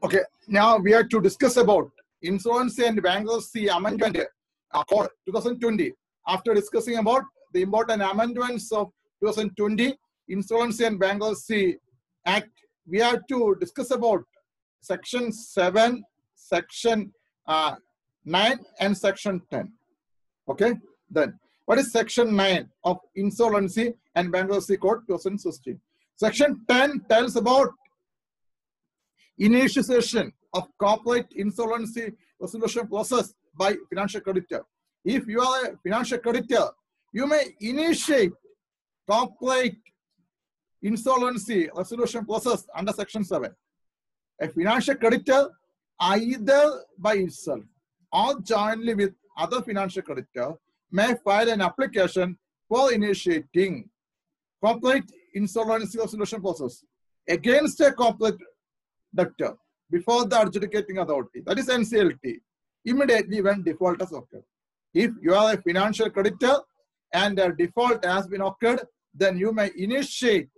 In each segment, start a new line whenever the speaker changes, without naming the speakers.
Okay, now we are to discuss about insolvency and bankruptcy amendment code 2020. After discussing about the important amendments of 2020 Insolvency and Bankruptcy Act, we have to discuss about section 7, section uh, 9 and section 10. Okay, then what is section 9 of Insolvency and Bankruptcy Code 2016? Section 10 tells about initiation of corporate insolvency resolution process by financial creditor. If you are a financial creditor, you may initiate corporate insolvency resolution process under section 7. A financial creditor either by itself or jointly with other financial creditor may file an application for initiating corporate insolvency resolution process against a corporate debtor before the adjudicating authority, that is NCLT, immediately when default has occurred. If you are a financial creditor and a default has been occurred, then you may initiate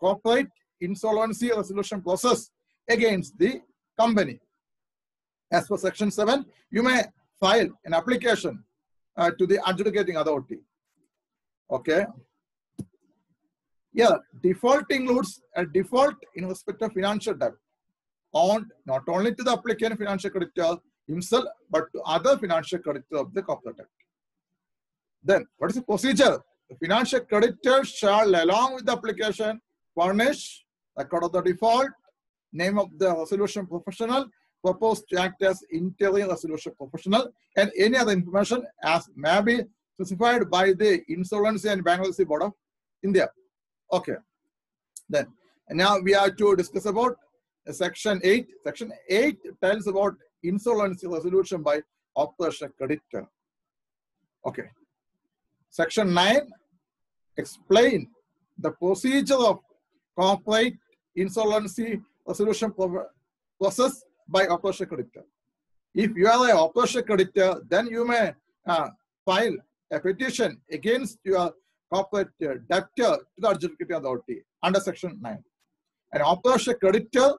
corporate insolvency resolution process against the company. As per section 7, you may file an application uh, to the adjudicating authority. Okay. Yeah, default includes a default in respect of financial debt on not only to the applicant financial creditor uh, himself, but to other financial creditor of the corporate debt. Then, what is the procedure? The financial creditor shall, along with the application, furnish code of the default, name of the resolution professional, proposed to act as interim resolution professional, and any other information as may be specified by the Insolvency and Bankruptcy Board of India. Okay. Then, now we are to discuss about section 8. Section 8 tells about insolvency resolution by operation creditor. Okay. Section 9 explain the procedure of corporate insolvency resolution process by operation creditor. If you are an operation creditor, then you may uh, file a petition against your corporate uh, debtor to the adjudicating authority under section 9. An operation creditor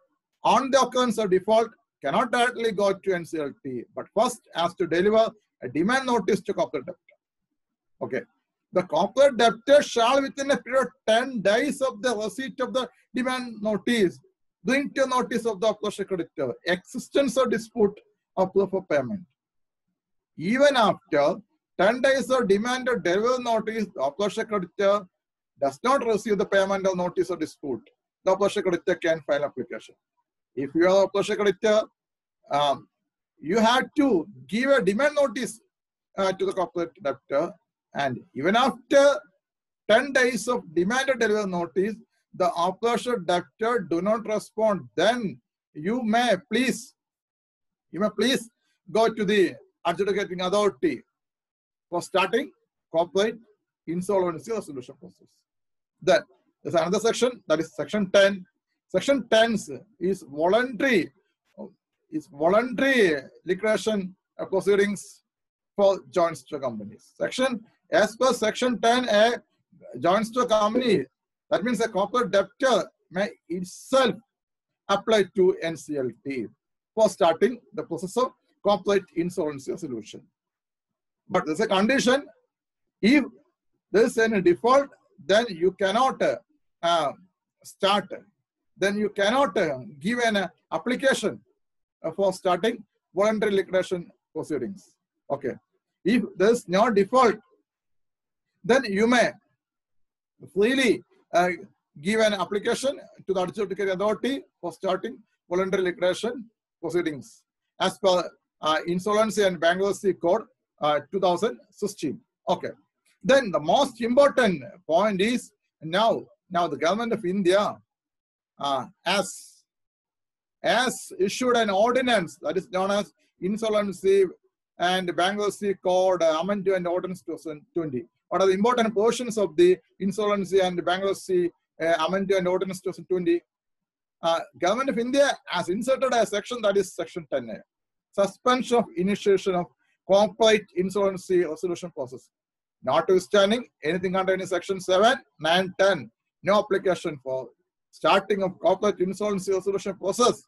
on the occurrence of default cannot directly go to NCLT, but first has to deliver a demand notice to corporate debtor. Okay. The corporate debtor shall within a period of 10 days of the receipt of the demand notice bring to notice of the operation creditor existence of dispute of proof of payment. Even after 10 days of demanded delivery notice, the operation creditor does not receive the payment of notice of dispute. The operation creditor can file application. If you are operation creditor, um, you have to give a demand notice uh, to the corporate debtor and even after 10 days of demand or delivery notice, the operation debtor do not respond, then you may please, you may please go to the adjudicating authority for starting corporate insolvency resolution process. Then there's another section, that is section 10. Section 10 is voluntary, is voluntary liquidation proceedings for joint stock companies. Section as per section 10, a joint stock company, that means a corporate debtor may itself apply to NCLT for starting the process of corporate insolvency resolution. But there's a condition, if there is any default, then you cannot uh, start, then you cannot uh, give an uh, application uh, for starting voluntary liquidation proceedings. Okay. If there is no default, then you may freely uh, give an application to the adjudicating authority for starting voluntary liquidation proceedings as per uh, Insolvency and Bankruptcy Code uh, 2016. Okay. Then the most important point is now, now the government of India uh, has, has issued an ordinance that is known as Insolvency and Bankruptcy Code uh, Amendment and Ordinance 2020 what are the important portions of the insolvency and bankruptcy uh, amendment and ordinance 2020 uh, government of india has inserted a section that is section 10a suspension of initiation of corporate insolvency resolution process notwithstanding anything under any section 7 9 10 no application for starting of corporate insolvency resolution process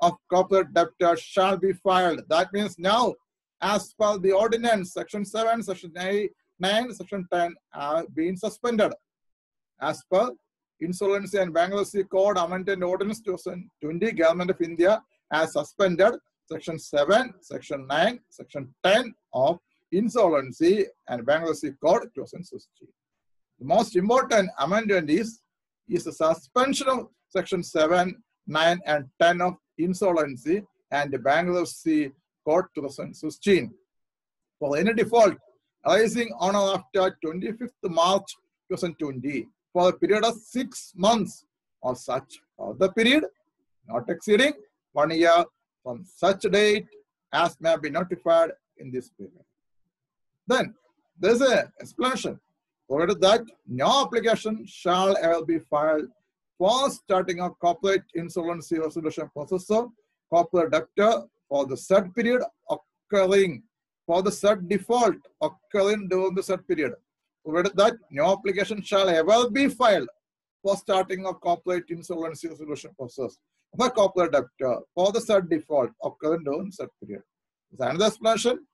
of corporate debtor shall be filed. That means now, as per the ordinance, section 7, section 8, 9, section 10 have been suspended. As per Insolvency and Bankruptcy Code Amendment Ordinance 2020, Government of India has suspended section 7, section 9, section 10 of Insolvency and Bankruptcy Code 2016. The most important amendment is, is the suspension of section 7, 9, and 10 of Insolvency and Bankruptcy Code 2016. For any default arising on or after 25th March 2020 for a period of six months or such or the period not exceeding one year from such a date as may be notified in this period. Then there's an explanation provided that no application shall ever be filed for starting a corporate insolvency resolution process of corporate debtor for the said period occurring for the said default occurring during the said period. Provided that no application shall ever be filed for starting a corporate insolvency resolution process of a corporate debtor for the third default occurring during said period. Is another explanation?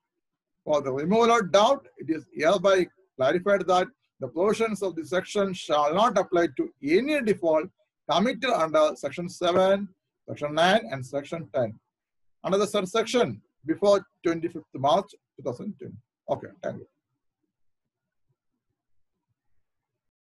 For the removal of doubt, it is hereby clarified that the provisions of this section shall not apply to any default committed under section 7, section 9, and section 10. Under the subsection before 25th March 2020. Okay, thank you.